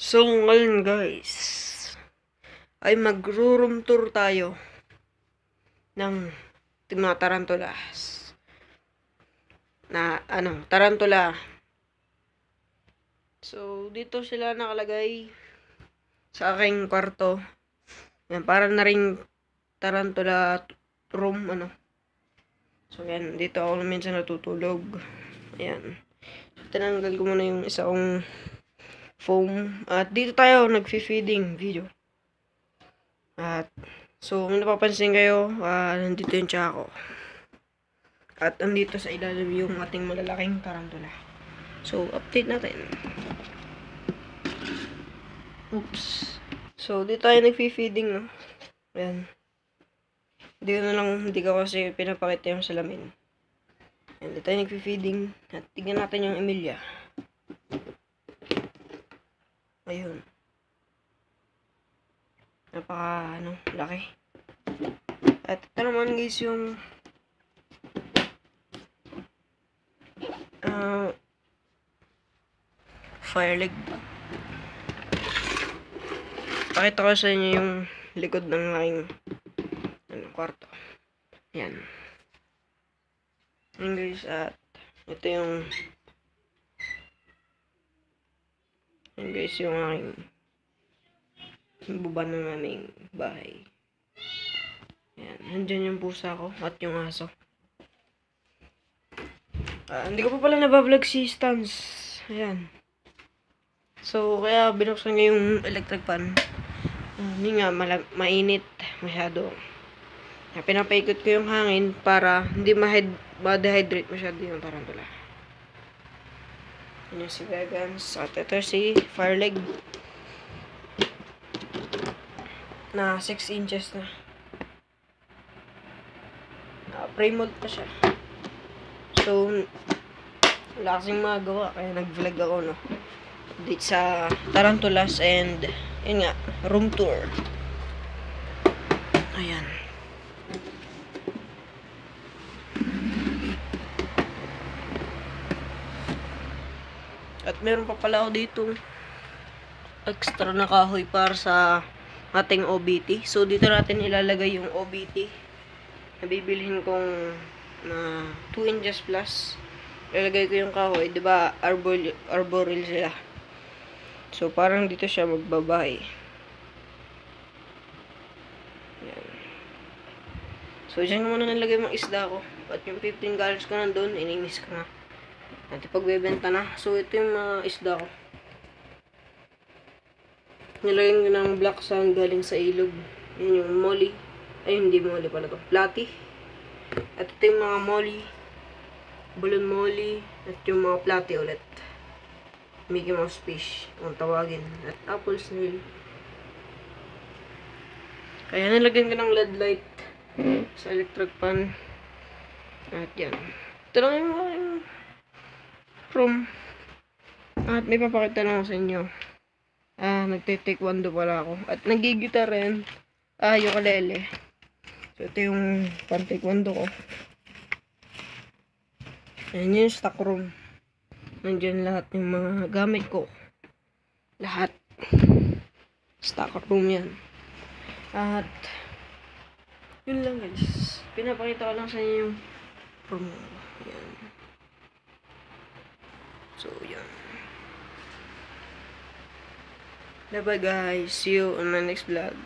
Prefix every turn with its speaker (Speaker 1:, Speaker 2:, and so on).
Speaker 1: So, ngayon guys, ay mag-room tour tayo ng mga tarantulas. Na, ano, tarantula. So, dito sila nakalagay sa aking kwarto. Yan, para na rin tarantula room, ano. So, yan, dito ako minsan natutulog. Ayan. So, tinanggal ko muna yung isa kong foam. At dito tayo nagfi-feeding video. At so kung napapansin kayo, ah, nandito yung tsaka ko. At andito sa ilalim yung ating malalaking tarantula. So update natin. Oops. So dito tayo nagfi-feeding no. Ayan. Hindi na lang, hindi ko kasi pinapakita yung salamin. Ayan, dito tayo nagfi-feeding. At tignan natin yung Emilia. Ayun. Napaka, ano, laki. At ito naman guys yung uh, fire leg. Pakita ko sa inyo yung likod ng aking ano, kwarto. Yan. Yan guys, at ito yung Yan guys, yung aking baba ng aming bahay. Yan, nandyan yung pusa ko at yung aso. Ah, hindi ko pa pala nabablog si Stans. Ayan. So, kaya binuksan ko yung electric fan. Ah, hindi nga, mainit masyado. Kaya pinapaikot ko yung hangin para hindi ma-dehydrate masyado yung tarantula. Yung si Vegans. At ito si Fireleg. Na 6 inches na. Uh, pre-mold pa siya. So, wala kasing magawa. Kaya nag-vlog ako, no. Dito sa Tarantulas and, yun nga, room tour. Ayan. At meron pa pala ako dito extra na kahoy para sa ating OBT. So, dito natin ilalagay yung OBT. Nabibilhin kong na 2 inches plus. Ilalagay ko yung kahoy. ba diba, arbor, arboril sila. So, parang dito siya magbabay. Yan. So, dyan muna nalagay mga isda ko. At yung 15 gallons ko nandun, ininis ko na. At ipagbebenta na. So, ito yung mga isda ko. Nilagyan ko ng black sand galing sa ilog. Yan yung molly. Ay, hindi molly pala to. Platy. At ito yung mga molly. Balloon molly. At yung mga platy ulit. Mickey Mouse fish. Ang tawagin. At apple snail. Kaya nilagyan ko ng LED light sa electric fan. At yan. Ito lang yung aking room. At may papakita lang sa inyo. Ah, nagte-taekwondo pala ako. At nagigita rin. Ah, ukulele. So, ito yung pan-taekwondo ko. Ayan yung stock room. Nandiyan lahat yung mga gamit ko. Lahat. Stock room yan. At, yun lang guys. Pinapakita ko lang sa inyo yung room. Yan. So, yan. Bye bye guys. See you on my next vlog.